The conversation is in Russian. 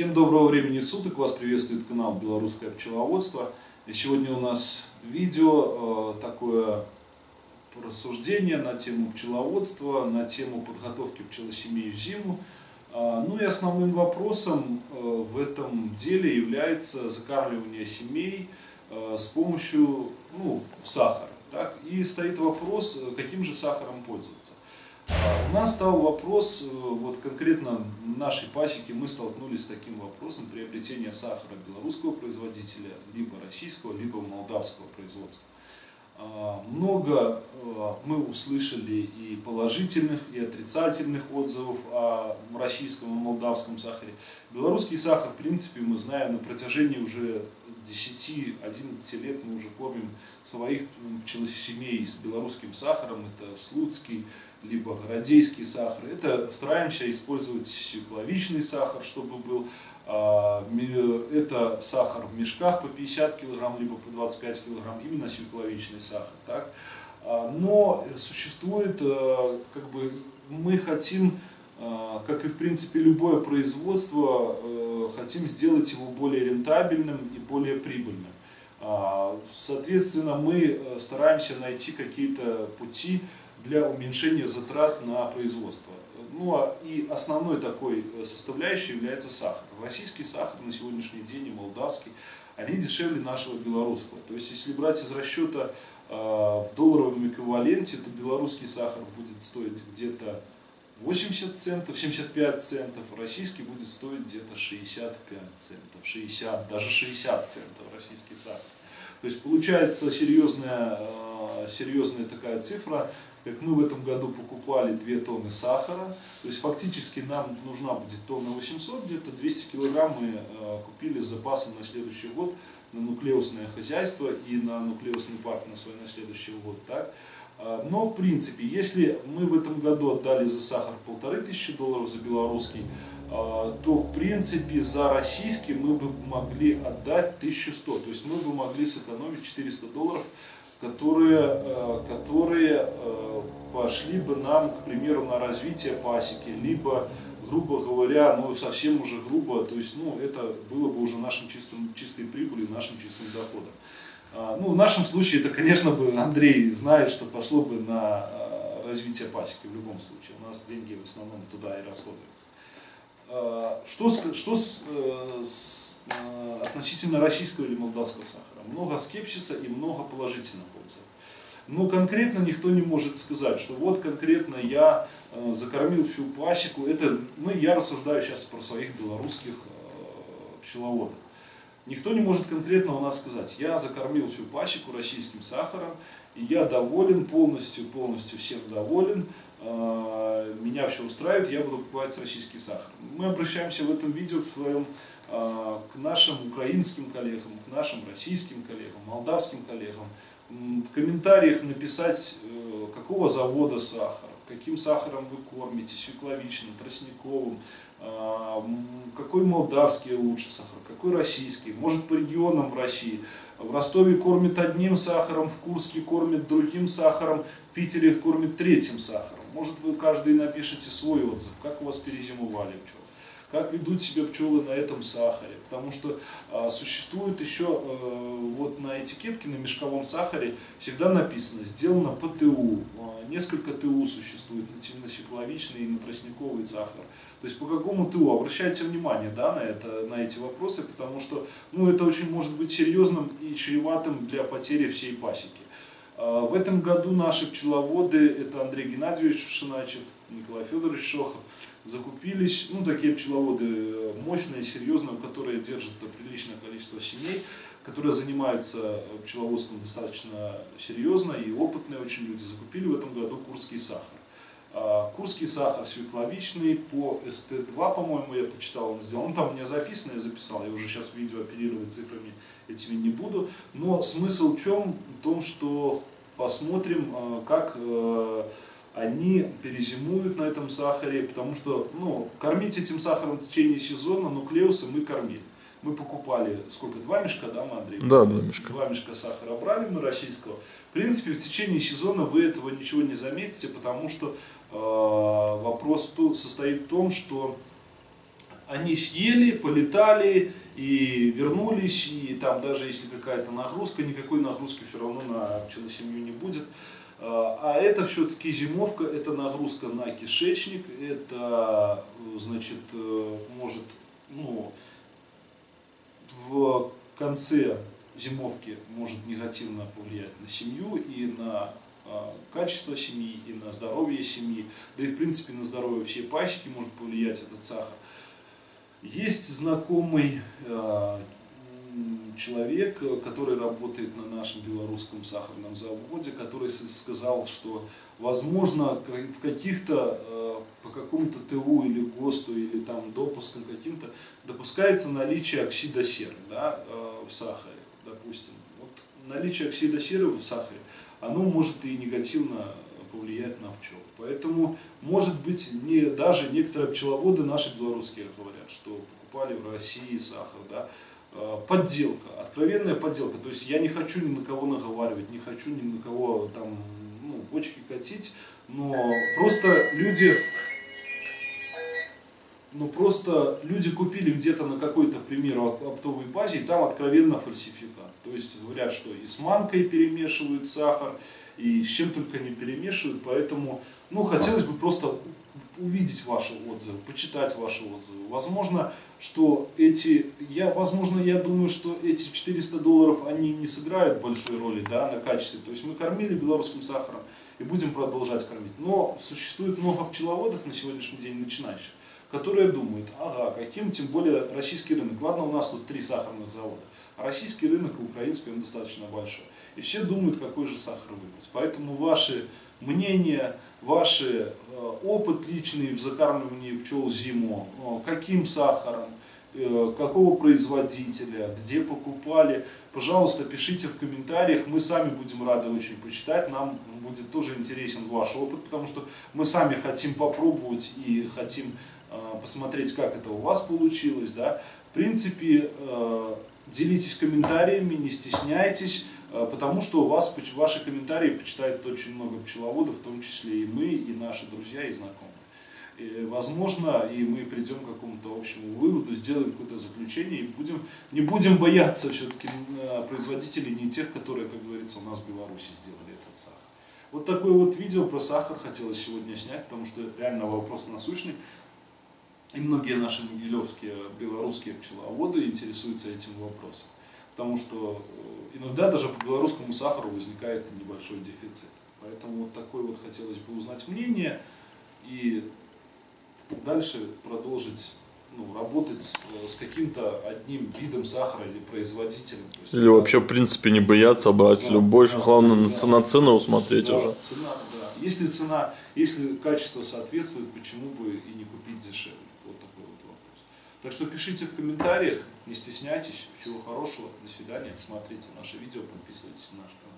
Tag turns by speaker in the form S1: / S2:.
S1: Всем доброго времени суток, вас приветствует канал Белорусское пчеловодство. И сегодня у нас видео э, такое рассуждение на тему пчеловодства, на тему подготовки пчелосемей в зиму. Э, ну и основным вопросом э, в этом деле является закармливание семей э, с помощью ну, сахара. Так? И стоит вопрос, э, каким же сахаром пользоваться. У нас стал вопрос, э, вот конкретно в нашей пасеке мы столкнулись с таким вопросом приобретения сахара белорусского производителя, либо российского, либо молдавского производства. А, много э, мы услышали и положительных, и отрицательных отзывов о российском и молдавском сахаре. Белорусский сахар, в принципе, мы знаем на протяжении уже 10-11 лет мы уже кормим своих пчелосемей с белорусским сахаром. Это слуцкий, либо городейский сахар. Это стараемся использовать свекловичный сахар, чтобы был. А, это сахар в мешках по 50 кг, либо по 25 кг, именно свекловичный сахар. Так? А, но существует, э, как бы, мы хотим, как и в принципе любое производство, хотим сделать его более рентабельным и более прибыльным. А, соответственно, мы стараемся найти какие-то пути, для уменьшения затрат на производство. Ну а и основной такой э, составляющей является сахар. Российский сахар на сегодняшний день и молдавский, они дешевле нашего белорусского. То есть если брать из расчета э, в долларовом эквиваленте, то белорусский сахар будет стоить где-то 80 центов, 75 центов, российский будет стоить где-то 65 центов, 60, даже 60 центов российский сахар. То есть получается серьезная, э, серьезная такая цифра, как мы в этом году покупали 2 тонны сахара, то есть фактически нам нужна будет тонна 800, где-то 200 килограмм мы э, купили с запасом на следующий год на нуклеусное хозяйство и на нуклеусный парк на свой на следующий год. Так? А, но в принципе, если мы в этом году отдали за сахар полторы тысячи долларов за белорусский, а, то в принципе за российский мы бы могли отдать 1100, то есть мы бы могли сэкономить 400 долларов которые, э, которые э, пошли бы нам, к примеру, на развитие пасеки, либо, грубо говоря, ну совсем уже грубо, то есть ну, это было бы уже нашим чистым, чистой прибылью, нашим чистым доходом. А, ну, в нашем случае это, конечно, бы Андрей знает, что пошло бы на э, развитие пасеки в любом случае. У нас деньги в основном туда и расходуются. А, что, что с, с, относительно российского или молдавского сахара? много скепсиса и много положительных отзывов. Но конкретно никто не может сказать, что вот конкретно я э, закормил всю пасеку. Это, ну, я рассуждаю сейчас про своих белорусских э, пчеловодов. Никто не может конкретно у нас сказать, я закормил всю пасеку российским сахаром, и я доволен полностью, полностью всем доволен, э, меня все устраивает, я буду покупать российский сахар. Мы обращаемся в этом видео к своем а, к нашим украинским коллегам, к нашим российским коллегам, молдавским коллегам, в комментариях написать, э, какого завода сахар, каким сахаром вы кормите, свекловичным, тростниковым, а, какой молдавский лучше сахар, какой российский, может по регионам в России. В Ростове кормят одним сахаром, в Курске кормят другим сахаром, в Питере кормят третьим сахаром. Может вы каждый напишите свой отзыв, как у вас перезимовали пчелы как ведут себя пчелы на этом сахаре. Потому что а, существует еще а, вот на этикетке, на мешковом сахаре всегда написано «сделано по ТУ». А, несколько ТУ существует, на свекловичный и на тростниковый сахар. То есть по какому ТУ? Обращайте внимание да, на, это, на эти вопросы, потому что ну, это очень может быть серьезным и чреватым для потери всей пасеки. А, в этом году наши пчеловоды, это Андрей Геннадьевич Шиначев, Николай Федорович Шохов, закупились, ну, такие пчеловоды э, мощные, серьезные, которые держат приличное количество семей, которые занимаются пчеловодством достаточно серьезно и опытные очень люди, закупили в этом году курский сахар. А, курский сахар свекловичный по СТ2, по-моему, я почитал, он сделал. Он там у меня записано, я записал, я уже сейчас в видео оперировать цифрами этими не буду. Но смысл в чем? В том, что посмотрим, а, как э, они перезимуют на этом сахаре, потому что ну, кормить этим сахаром в течение сезона нуклеусы мы кормили. Мы покупали, сколько, два мешка, да, мы, Андрей?
S2: Да, два мешка.
S1: Два мешка сахара брали мы российского. В принципе, в течение сезона вы этого ничего не заметите, потому что э, вопрос состоит в том, что они съели, полетали и вернулись, и там даже если какая-то нагрузка, никакой нагрузки все равно на пчелосемью не будет. А, а это все-таки зимовка, это нагрузка на кишечник, это, значит, э, может, ну, в конце зимовки может негативно повлиять на семью и на а, качество семьи, и на здоровье семьи, да и в принципе на здоровье всей пасеки может повлиять этот сахар. Есть знакомый а, человек, который работает на нашем белорусском сахарном заводе, который сказал, что возможно в каких-то, а, по какому-то ТУ или ГОСТу или там допускам каким-то допускается наличие оксида серы да, в сахаре, допустим. Вот наличие оксида серы в сахаре оно может и негативно повлиять на пчел. Поэтому, может быть, не, даже некоторые пчеловоды наши белорусские говорят, что покупали в России сахар, да, а, подделка, откровенная подделка. То есть я не хочу ни на кого наговаривать, не хочу ни на кого там ну, почки катить, но просто люди ну просто люди купили где-то на какой-то, к примеру, оптовой базе, и там откровенно фальсификат. То есть говорят, что и с манкой перемешивают сахар, и с чем только не перемешивают, поэтому, ну, хотелось бы просто увидеть ваши отзывы, почитать ваши отзывы. Возможно, что эти, я, возможно, я думаю, что эти 400 долларов, они не сыграют большой роли, да, на качестве. То есть мы кормили белорусским сахаром и будем продолжать кормить. Но существует много пчеловодов на сегодняшний день начинающих, которые думают, ага, каким, тем более российский рынок. Ладно, у нас тут три сахарных завода, а российский рынок и украинский он достаточно большой. И все думают, какой же сахар выбрать. Поэтому ваши мнения, ваш э, опыт личный в закармливании пчел зиму, э, каким сахаром, э, какого производителя, где покупали, пожалуйста, пишите в комментариях, мы сами будем рады очень почитать, нам будет тоже интересен ваш опыт, потому что мы сами хотим попробовать и хотим посмотреть, как это у вас получилось. Да. В принципе, делитесь комментариями, не стесняйтесь, потому что у вас ваши комментарии почитает очень много пчеловодов, в том числе и мы, и наши друзья, и знакомые. И, возможно, и мы придем к какому-то общему выводу, сделаем какое-то заключение и будем, не будем бояться все-таки производителей, не тех, которые, как говорится, у нас в Беларуси сделали этот сахар. Вот такое вот видео про сахар хотелось сегодня снять, потому что реально вопрос насущный. И многие наши могилевские белорусские пчеловоды интересуются этим вопросом. Потому что э, иногда даже по белорусскому сахару возникает небольшой дефицит. Поэтому вот такое вот хотелось бы узнать мнение и дальше продолжить ну, работать с, э, с каким-то одним видом сахара или производителем. То
S2: есть, или это, вообще, в принципе, не бояться брать да, любой, да, главное да, на цену смотреть
S1: да,
S2: уже.
S1: Цена, да. Если цена, если качество соответствует, почему бы и не купить дешевле? Так что пишите в комментариях, не стесняйтесь. Всего хорошего, до свидания, смотрите наше видео, подписывайтесь на наш канал.